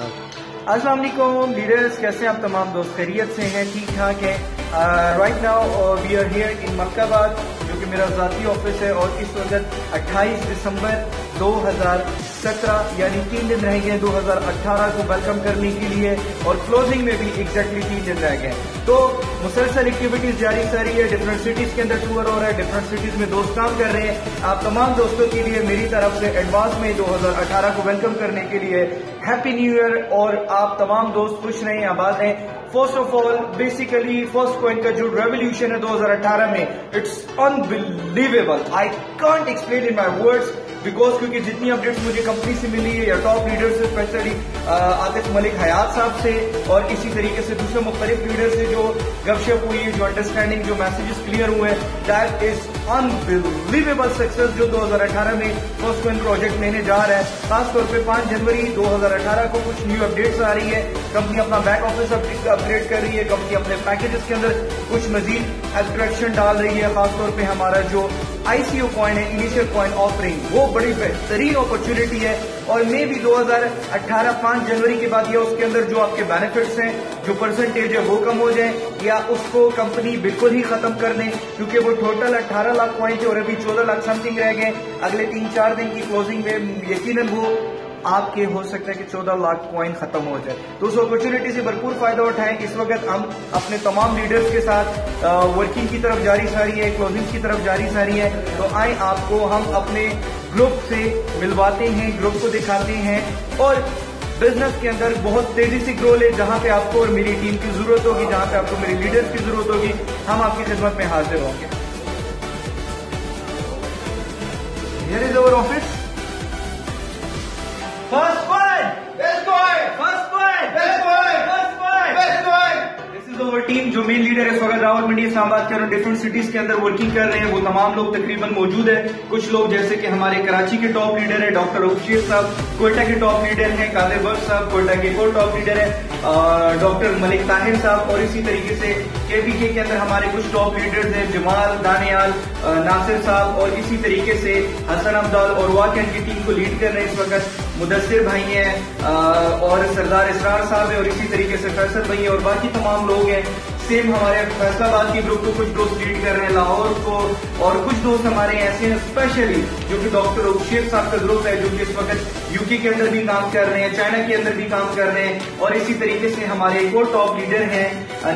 السلام علیکم۔ لیڈرز کیسے آپ تمام دوست؟ خیریت سے ہیں، ٹھیک ٹھاک ہیں۔ Right now we are here in Malikabad جو کہ میرا ذاتی آفس ہے، اور اس وقت اٹھائیس دسمبر دو ہزار سترہ یعنی تین دن رہ گئے دو ہزار اٹھارہ کو ویلکم کرنے کے لیے، اور کلوزنگ میں بھی ایگزیکٹلی تین دن رہ گئے۔ تو مسلسل ایکٹیویٹیز جاری کر رہی ہے ڈفرنٹ سٹیز کے اندر ٹور ہو رہا ہے ڈفرنٹ سٹیز میں دوست کام کر رہے ہیں۔ آپ تمام دوستوں کے لیے میری طرف سے ایڈوانس میں دو ہزار اٹھارہ کو ویلکم کرنے کے لیے ہیپی نیو ایئر اور آپ تمام دوست خوش رہیں، آباد ہیں first of all basically first coin کا جو ریولیوشن ہے دو ہزار اٹھارہ میں it's unbelievable I can't explain in my words because کیونکہ جتنی اپڈیٹس مجھے کمپنی سے ملی ہے یا ٹاپ لیڈر سے اسپیشلی آتف ملک حیات صاحب سے اور اسی طریقے سے دوسرے مختلف لیڈر سے جو گپ شپ ہوئی ہے، جو انڈرسٹینڈنگ جو میسیجز کلیئر ہوئے ہیں دیٹ از انبلیویبل سکسس جو دو ہزار اٹھارہ میں فرسٹ کوائن پروجیکٹ لینے جا رہا ہے۔ خاص طور پہ پانچ جنوری دو ہزار اٹھارہ کو کچھ نیو اپڈیٹس آ رہی ہے. کمپنی اپنا بیک آفس اپگریڈ کر رہی ہے. کمپنی اپنے پیکجز کے اندر کچھ مزید اٹریکشن ڈال رہی ہے. خاص طور پہ ہمارا جو آئی سی او کوائن ہے انیشیل کوائن آفرنگ وہ بڑی بہترین اپرچونٹی ہے. اور میں بھی دو ہزار اٹھارہ، پانچ جنوری کے بعد یا اس کے اندر جو آپ کے بینیفٹس ہیں، جو پرسنٹیج ہے، وہ کم ہو جائیں یا اس کو کمپنی بالکل ہی ختم کر دیں کیونکہ وہ ٹوٹل اٹھارہ لاکھ کوائن تھے اور ابھی چودہ لاکھ سم تھنگ رہ گئے اگلے تین چار دن کی کلوزنگ میں یقیناً وہ آپ کے ہو سکتا ہے کہ چودہ لاکھ کوائن ختم ہو جائے۔ تو اس اپرچونٹی سے بھرپور فائدہ اٹھائیں اس وقت ہم اپنے تمام لیڈرز کے ساتھ ورکنگ کی طرف جاری ساری ہے کلوزنگ کی طرف جاری ساری ہے تو آئیں آپ کو ہم اپنے گروپ سے ملواتے ہیں گروپ کو دکھاتے ہیں۔ اور بزنس کے اندر بہت تیزی سے گرو لے جہاں پہ آپ کو اور میری ٹیم کی ضرورت ہوگی، جہاں پہ آپ کو میری لیڈرز کی ضرورت ہوگی، ہم آپ کی خدمت میں حاضر ہوں گے۔ This جو مین لیڈر ہے اس وقت راول منڈی اسلام آباد کے اور ڈفرنٹ سٹیز کے اندر ورکنگ کر رہے ہیں، وہ تمام لوگ تقریباً موجود ہیں۔ کچھ لوگ جیسے کہ ہمارے کراچی کے ٹاپ لیڈر ہیں ڈاکٹر ابشیر صاحب، کوئٹہ کے ٹاپ لیڈر ہیں قادر برد صاحب، کوئٹہ کے اور ٹاپ لیڈر ہیں ڈاکٹر ملک طاہر صاحب اور اسی طریقے سے کے بی کے کے اندر ہمارے کچھ ٹاپ لیڈرز ہیں، جمال دانیال ناصر صاحب اور اسی طریقے سے حسن ابدال اور واقعہ کی ٹیم کو لیڈ کر رہے ہیں اس وقت۔ مدثر بھائی ہیں اور سردار اسرار صاحب ہیں، اور اسی طریقے سے فیصل بھائی ہیں، اور باقی تمام لوگ ہیں۔ سیم ہمارے فیصلہ آباد کی گروپ کو کچھ دوست لیڈ کر رہے ہیں، لاہور کو، اور کچھ دوست ہمارے ایسے ہیں اسپیشلی جو کہ ڈاکٹر ابشیخ صاحب کا گروپ ہے، جو کہ اس وقت یو کے کے اندر بھی کام کر رہے ہیں چائنا کے اندر بھی کام کر رہے ہیں۔ اور اسی طریقے سے ہمارے ایک اور ٹاپ لیڈر ہیں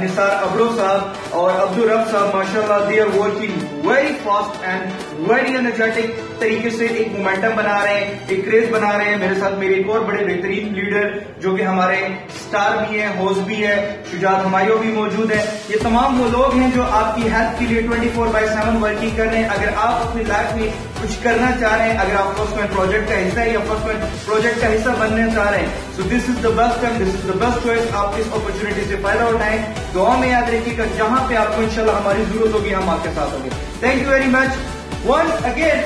نثار ابرو صاحب اور عبدالرب صاحب ماشاء اللہ they are working very fast and very energetic طریقے سے ایک مومنٹم بنا رہے ہیں، ایک کریز بنا رہے ہیں۔ میرے ساتھ میرے ایک اور بڑے بہترین لیڈر جو کہ ہمارے سٹار بھی ہیں ہوسٹ بھی ہے شجاعت ہمایوں بھی موجود ہے۔ یہ تمام وہ لوگ ہیں جو آپ کی ہیلتھ کے لیے 24 فور بائی سیون ورکنگ کر رہے ہیں۔ اگر آپ اپنی لائف میں کچھ کرنا چاہ رہے ہیں، اگر آپ فرسٹ مین پروجیکٹ کا حصہ یا فرسٹ مین پروجیکٹ کا حصہ بننا چاہ رہے ہیں so this is the best time this is the best choice آپ اس اپرچونٹی سے فائدہ اٹھائیں دعا میں یاد رکھیے گا جہاں پہ آپ کو انشاءاللہ ہماری ضرورت ہوگی، ہم آپ کے ساتھ ہوں گے. Thank you very much once again